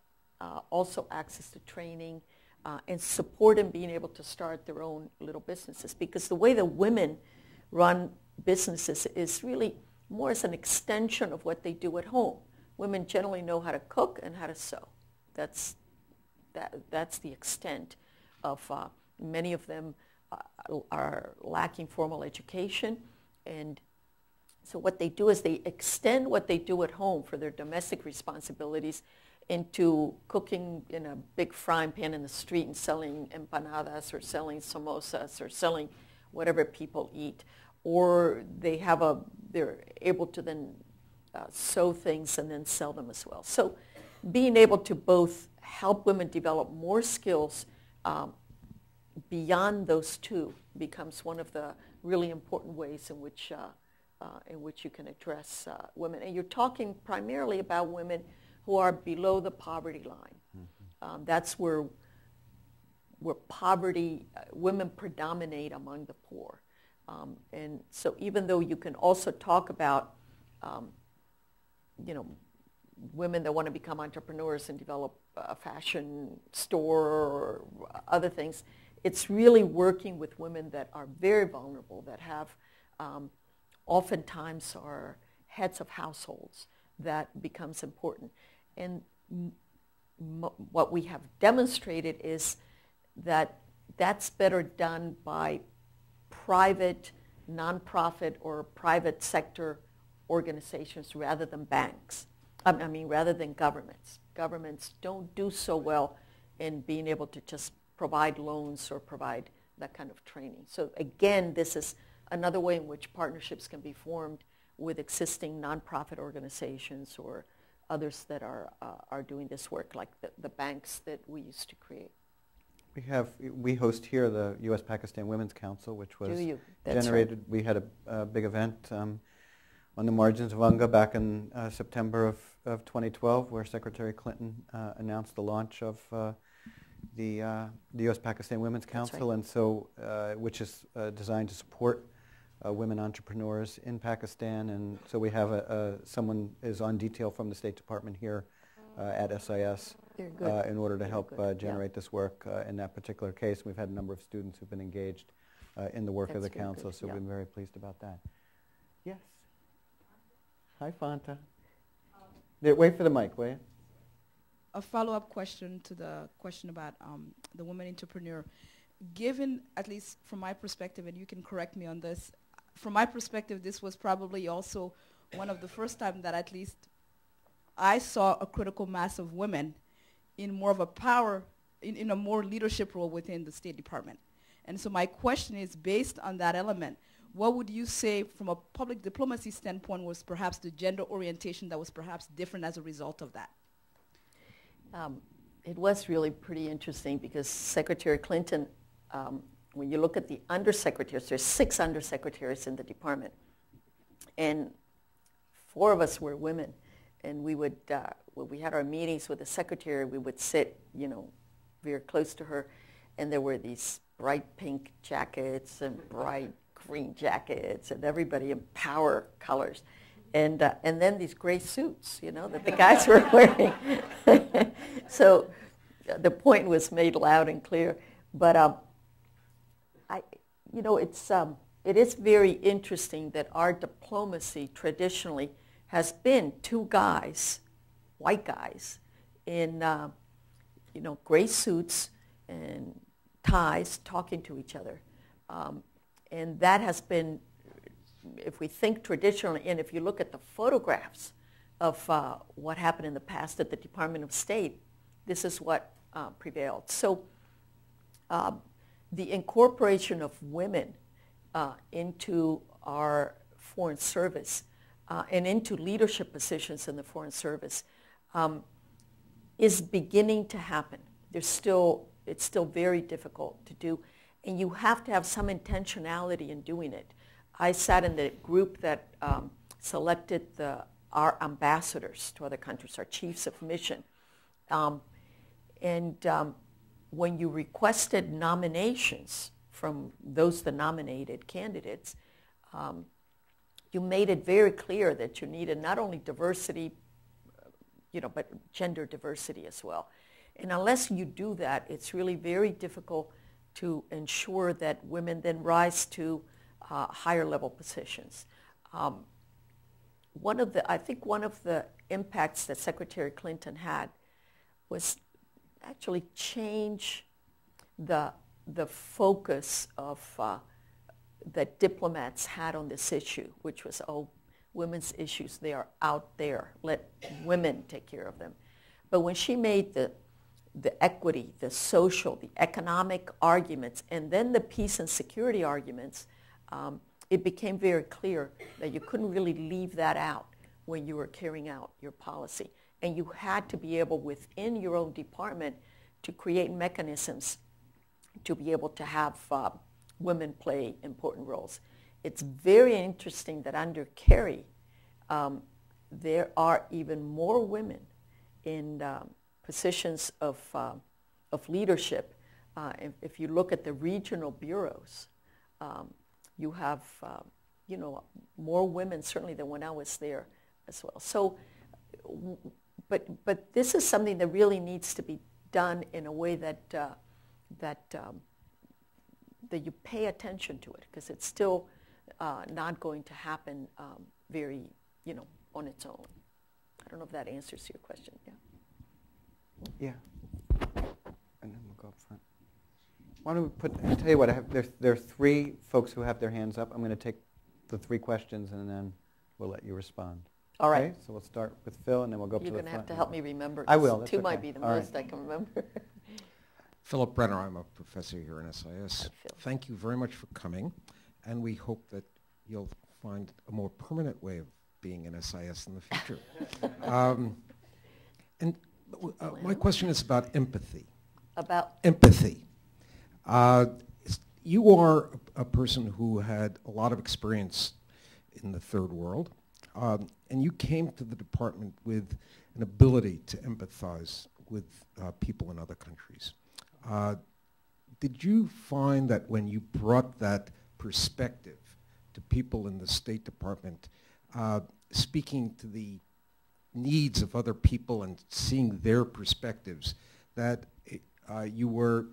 uh, also access to training uh, and support in being able to start their own little businesses. Because the way that women run businesses is really more as an extension of what they do at home. Women generally know how to cook and how to sew. That's, that, that's the extent of uh, many of them uh, are lacking formal education and so what they do is they extend what they do at home for their domestic responsibilities into cooking in a big frying pan in the street and selling empanadas or selling samosas or selling whatever people eat. Or they have a, they're able to then uh, sew things and then sell them as well. So being able to both help women develop more skills um, beyond those two becomes one of the really important ways in which uh, uh, in which you can address uh, women. And you're talking primarily about women who are below the poverty line. Mm-hmm. Um, that's where, where poverty, uh, women predominate among the poor. Um, and so even though you can also talk about, um, you know, women that want to become entrepreneurs and develop a fashion store or other things, it's really working with women that are very vulnerable, that have um, oftentimes are heads of households that becomes important. And what we have demonstrated is that that's better done by private, nonprofit, or private sector organizations rather than banks. I mean, rather than governments. Governments don't do so well in being able to just provide loans or provide that kind of training. So again, this is another way in which partnerships can be formed with existing nonprofit organizations or others that are, uh, are doing this work, like the, the banks that we used to create. We have, we host here the U.S.-Pakistan Women's Council, which was? That's right. generated, we had a, a big event um, on the margins of UNGA back in uh, September of, of 2012 where Secretary Clinton uh, announced the launch of uh, the, uh, the U.S.-Pakistan Women's Council, right. and so, uh, which is uh, designed to support uh, women entrepreneurs in Pakistan. And so we have a, a, someone is on detail from the State Department here uh, at SIS uh, in order to Very help good, uh, yeah. generate this work uh, in that particular case. We've had a number of students who've been engaged uh, in the work of the council, good, so yeah. we've been very pleased about that. Yes. Hi, Fanta. Yeah, Wait for the mic, will you? a follow-up question to the question about um, the woman entrepreneur. Given, at least from my perspective, and you can correct me on this, from my perspective, this was probably also one of the first time that at least I saw a critical mass of women in more of a power, in, in a more leadership role within the State Department. And so my question is, based on that element, what would you say from a public diplomacy standpoint was perhaps the gender orientation that was perhaps different as a result of that? Um, it was really pretty interesting because Secretary Clinton, um, when you look at the undersecretaries, there's six undersecretaries in the department, and four of us were women. And we would, uh, when we had our meetings with the secretary, we would sit, you know, very close to her, and there were these bright pink jackets and bright green jackets, and everybody in power colors and uh, and then these gray suits, you know, that the guys were <laughs> wearing. <laughs> so uh, the point was made loud and clear. But um, I, you know, it's um, it is very interesting that our diplomacy traditionally has been two guys, white guys, in uh, you know gray suits and ties, talking to each other, um, and that has been if we think traditionally, and if you look at the photographs of uh, what happened in the past at the Department of State, this is what uh, prevailed. So um, the incorporation of women uh, into our foreign service uh, and into leadership positions in the foreign service um, is beginning to happen. There's still, it's still very difficult to do, and you have to have some intentionality in doing it. I sat in the group that um, selected the, our ambassadors to other countries, our chiefs of mission. Um, and um, when you requested nominations from those the nominated candidates, um, you made it very clear that you needed not only diversity, you know, but gender diversity as well. And unless you do that, it's really very difficult to ensure that women then rise to uh, higher level positions. Um, one of the, I think one of the impacts that Secretary Clinton had was actually change the, the focus of, uh, that diplomats had on this issue, which was, oh, women's issues, they are out there. Let women take care of them. But when she made the, the equity, the social, the economic arguments, and then the peace and security arguments, um, it became very clear that you couldn't really leave that out when you were carrying out your policy. And you had to be able within your own department to create mechanisms to be able to have uh, women play important roles. It's very interesting that under Kerry, um, there are even more women in um, positions of, uh, of leadership. Uh, if, if, you look at the regional bureaus, um, you have, uh, you know, more women certainly than when I was there as well. So, but, but this is something that really needs to be done in a way that, uh, that, um, that you pay attention to it because it's still uh, not going to happen um, very, you know, on its own. I don't know if that answers your question. Yeah. Yeah. And then we'll go up front. Why don't we put, I'll tell you what, I have, there, there are three folks who have their hands up. I'm going to take the three questions and then we'll let you respond. All right. Okay, so we'll start with Phil and then we'll go up You're to the going to have to help me remember. I 'cause will, that's Two might be the All right. most I can remember. <laughs> Philip Brenner, I'm a professor here in SIS. Hi, Phil. Thank you very much for coming, and we hope that you'll find a more permanent way of being in SIS in the future. <laughs> um, and uh, my question is about empathy. About, Empathy. Uh, you are a, a person who had a lot of experience in the third world, um, and you came to the department with an ability to empathize with uh, people in other countries. Uh, did you find that when you brought that perspective to people in the State Department, uh, speaking to the needs of other people and seeing their perspectives, that uh, you were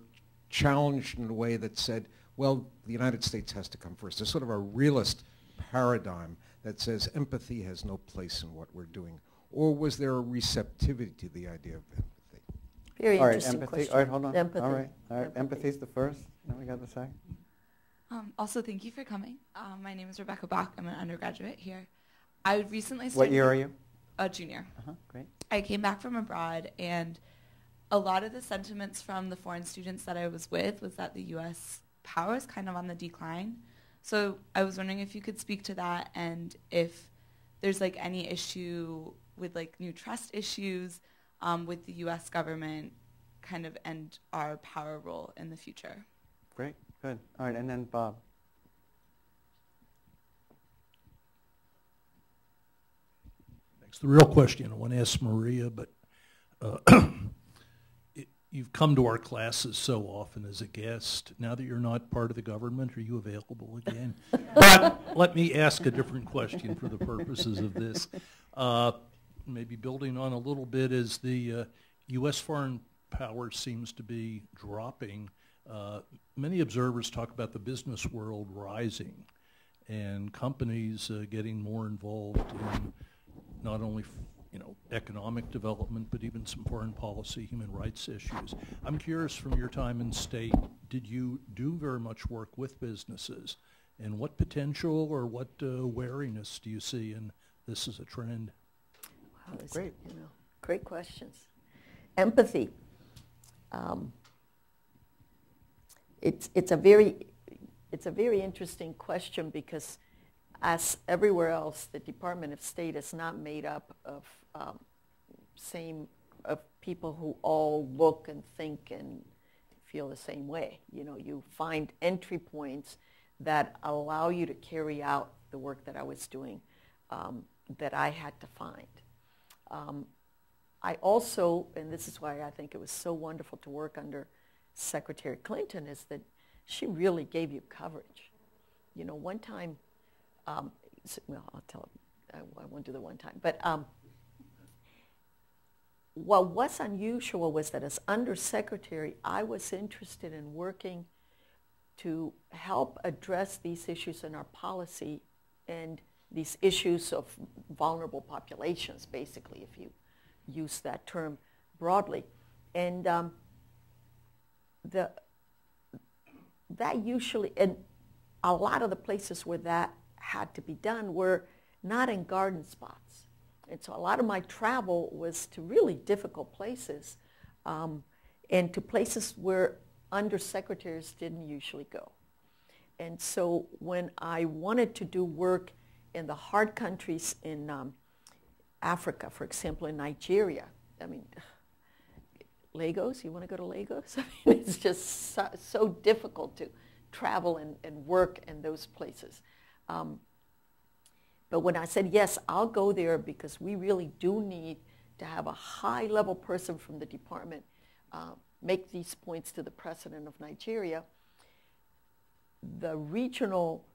challenged in a way that said, well, the United States has to come first. There's sort of a realist paradigm that says empathy has no place in what we're doing. Or was there a receptivity to the idea of empathy? Very All right, interesting empathy. question. All right, hold on. Empathy. All right, all right. Empathy. Empathy's the first. Then we got the second. Um, also, thank you for coming. Um, my name is Rebecca Bach. I'm an undergraduate here. I recently What year are you? a junior. Uh-huh, great. I came back from abroad, and a lot of the sentiments from the foreign students that I was with was that the U.S. power is kind of on the decline. So I was wondering if you could speak to that, and if there's like any issue with like new trust issues um, with the U.S. government, kind of, and our power role in the future. Great, good. All right, and then Bob. Thanks. The real question, I want to ask Maria, but uh, it, <clears throat> you've come to our classes so often as a guest. Now that you're not part of the government, are you available again? <laughs> but let me ask a different question for the purposes of this. Uh, maybe building on a little bit as the uh, U.S. foreign power seems to be dropping. Uh, many observers talk about the business world rising and companies uh, getting more involved in not only you know economic development but even some foreign policy human rights issues i'm curious from your time in state did you do very much work with businesses and what potential or what uh, wariness do you see in this as a trend Wow, this- Great. You know, great questions. Empathy. Um, it's it's a very it's a very interesting question because, as everywhere else, the Department of State is not made up of um, same of people who all look and think and feel the same way. You know, you find entry points that allow you to carry out the work that I was doing um, that I had to find. Um, I also, and this is why I think it was so wonderful to work under Secretary Clinton, is that she really gave you coverage. You know, one time, um, well, I'll tell, I, I won't do the one time, but what was unusual was that as undersecretary, I was interested in working to help address these issues in our policy and these issues of vulnerable populations, basically, if you use that term broadly. And um, the, that usually, and a lot of the places where that had to be done were not in garden spots. And so a lot of my travel was to really difficult places um, and to places where undersecretaries didn't usually go. And so when I wanted to do work in the hard countries in um, Africa, for example, in Nigeria, I mean, Lagos, you want to go to Lagos? <laughs> I mean, it's just so, so difficult to travel and, and work in those places. Um, but when I said, yes, I'll go there because we really do need to have a high-level person from the department uh, make these points to the president of Nigeria, the regional,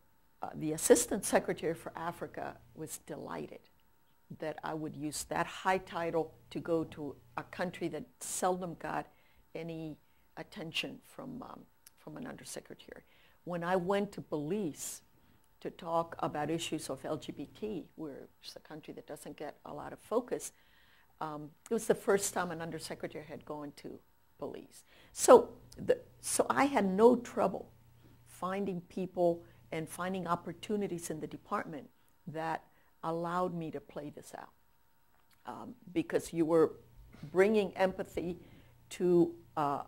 uh, the assistant secretary for Africa was delighted that I would use that high title to go to a country that seldom got any attention from, um, from an undersecretary. When I went to Belize to talk about issues of LGBT, is a country that doesn't get a lot of focus, um, it was the first time an undersecretary had gone to Belize. So, the, so I had no trouble finding people and finding opportunities in the department that allowed me to play this out. Um, because you were bringing empathy to uh,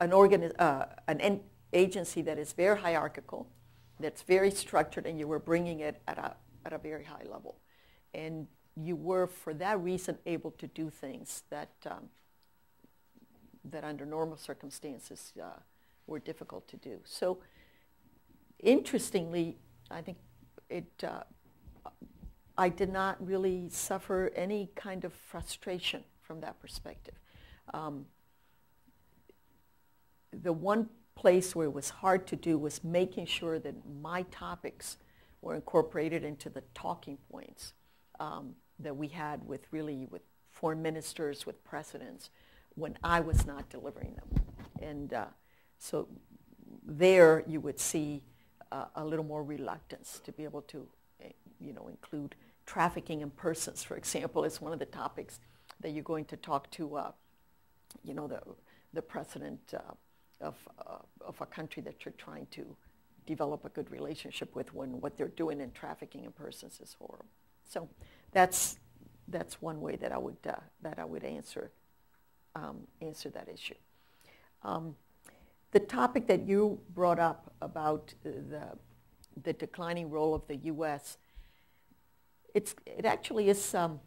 an, organi- uh, an en- agency that is very hierarchical, that's very structured, and you were bringing it at a, at a very high level. And you were, for that reason, able to do things that, um, that under normal circumstances uh, were difficult to do. So interestingly, I think it, uh, I did not really suffer any kind of frustration from that perspective. Um, the one place where it was hard to do was making sure that my topics were incorporated into the talking points um, that we had with really with foreign ministers, with presidents, when I was not delivering them. And uh, so there you would see uh, a little more reluctance to be able to, eh, you know, include trafficking in persons, for example, is one of the topics that you're going to talk to, uh, you know, the, the president uh, of, uh, of a country that you're trying to develop a good relationship with when what they're doing in trafficking in persons is horrible. So that's, that's one way that I would, uh, that I would answer, um, answer that issue. Um, the topic that you brought up about the, the declining role of the U.S., it's, it actually is, um,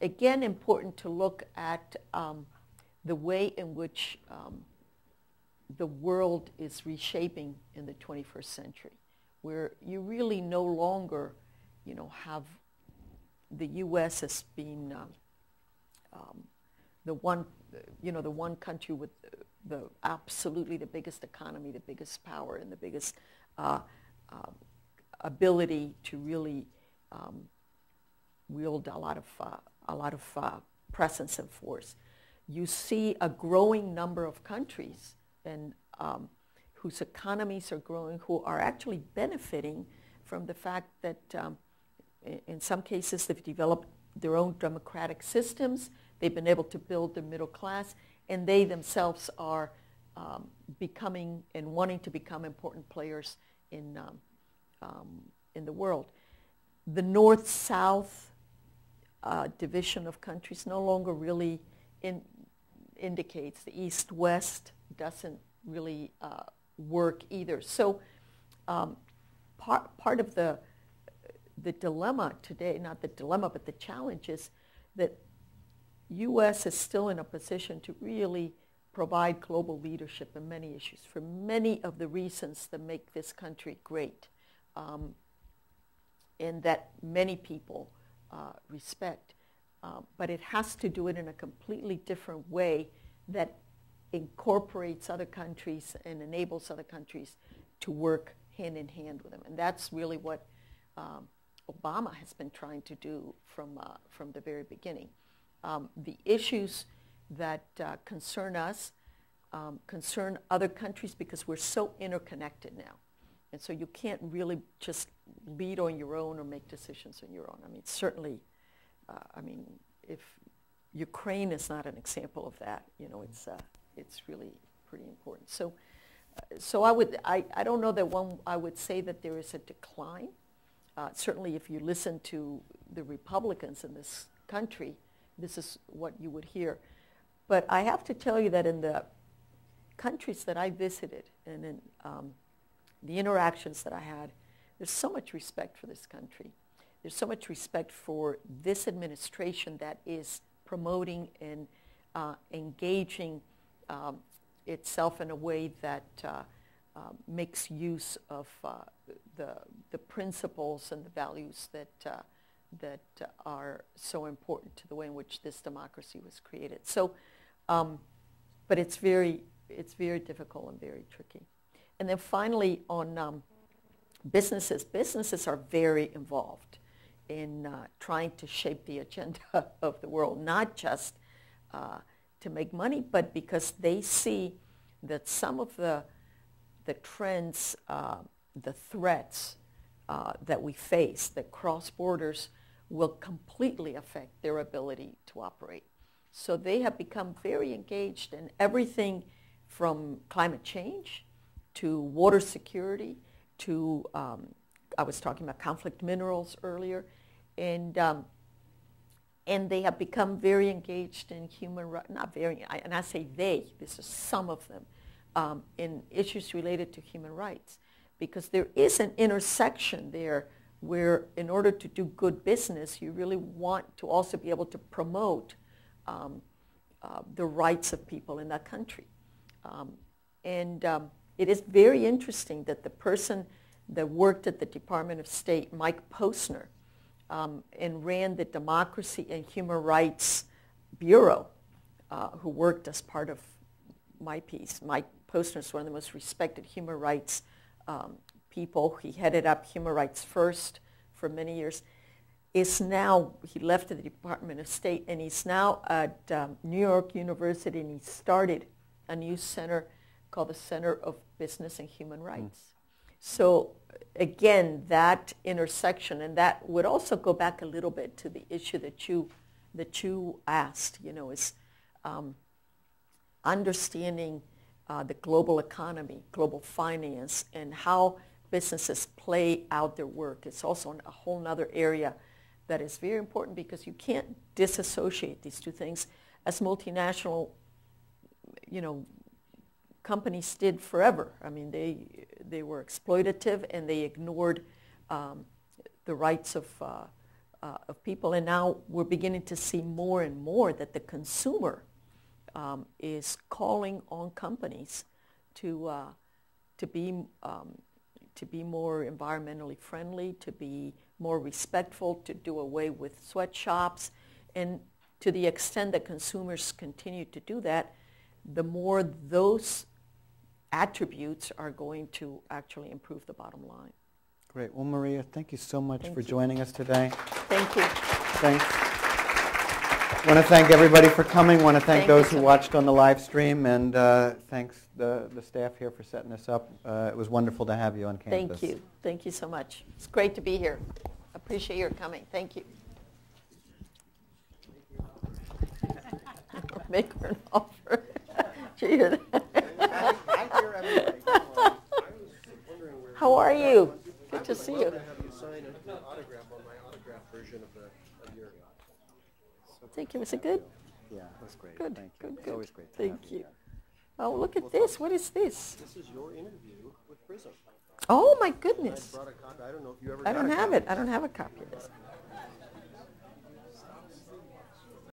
again, important to look at um, the way in which um, the world is reshaping in the 21st century, where you really no longer, you know, have the U.S. as being um, um, the one, you know, the one country with the absolutely the biggest economy, the biggest power, and the biggest uh, uh, ability to really um, wield a lot of uh, a lot of uh, presence and force. You see a growing number of countries and um, whose economies are growing, who are actually benefiting from the fact that um, in some cases they've developed their own democratic systems, they've been able to build the middle class, and they themselves are um, becoming and wanting to become important players in, um, um, in the world. The north-south uh, division of countries no longer really in, indicates the east-west doesn't really uh, work either. So um, part, part of the, the dilemma today, not the dilemma, but the challenge is that U.S. is still in a position to really provide global leadership in many issues for many of the reasons that make this country great um, and that many people uh, respect. Uh, but it has to do it in a completely different way that incorporates other countries and enables other countries to work hand in hand with them. And that's really what um, Obama has been trying to do from, uh, from the very beginning. Um, the issues that uh, concern us um, concern other countries because we're so interconnected now. And so you can't really just lead on your own or make decisions on your own. I mean, certainly, uh, I mean, if Ukraine is not an example of that, you know, it's, uh, it's really pretty important. So, uh, so I would, I, I don't know that one, I would say that there is a decline. Uh, certainly if you listen to the Republicans in this country, this is what you would hear. But I have to tell you that in the countries that I visited and in um, the interactions that I had, there's so much respect for this country. There's so much respect for this administration that is promoting and uh, engaging um, itself in a way that uh, uh, makes use of uh, the, the principles and the values that uh, that are so important to the way in which this democracy was created. So, um, but it's very, it's very difficult and very tricky. And then finally on um, businesses, businesses are very involved in uh, trying to shape the agenda <laughs> of the world, not just uh, to make money, but because they see that some of the, the trends, uh, the threats uh, that we face, that cross borders, will completely affect their ability to operate. So they have become very engaged in everything from climate change to water security to, um, I was talking about conflict minerals earlier, and, um, and they have become very engaged in human rights, not very, I, and I say they, this is some of them, um, in issues related to human rights. Because there is an intersection there where in order to do good business, you really want to also be able to promote um, uh, the rights of people in that country. Um, and um, it is very interesting that the person that worked at the Department of State, Mike Posner, um, and ran the Democracy and Human Rights Bureau, uh, who worked as part of my piece. Mike Posner is one of the most respected human rights um, people. He headed up Human Rights First for many years. Is now, he left the Department of State and he's now at um, New York University and he started a new center called the Center of Business and Human Rights. So again, that intersection, and that would also go back a little bit to the issue that you that you asked. You know, is um, understanding uh, the global economy, global finance, and how businesses play out their work. It's also a whole other area that is very important because you can't disassociate these two things. As multinational, you know, companies did forever. I mean, they they were exploitative and they ignored um, the rights of uh, uh, of people. And now we're beginning to see more and more that the consumer um, is calling on companies to uh, to be um, to be more environmentally friendly, to be more respectful, to do away with sweatshops, and to the extent that consumers continue to do that, the more those attributes are going to actually improve the bottom line. Great. Well, Maria, thank you so much Thank for you. joining us today. Thank you. Thanks. I Want to thank everybody for coming. Want to thank, Thank those who watched on the live stream, and uh, thanks the the staff here for setting this up. Uh, it was wonderful to have you on campus. Thank you. Thank you so much. It's great to be here. Appreciate your coming. Thank you. <laughs> Make her an offer. <laughs> Did you hear that? <laughs> How are you? Good to see you. have you sign an autograph on my autograph version of the of your. Thank you. Was it good? Yeah, that's great. Good, Thank you. good, It's good. always great to Thank have you. here. Oh, look at this. What is this? This is your interview with Prism. Oh, my I goodness. brought a copy. I don't know if you ever. I don't have copy. it. I don't have a copy of this.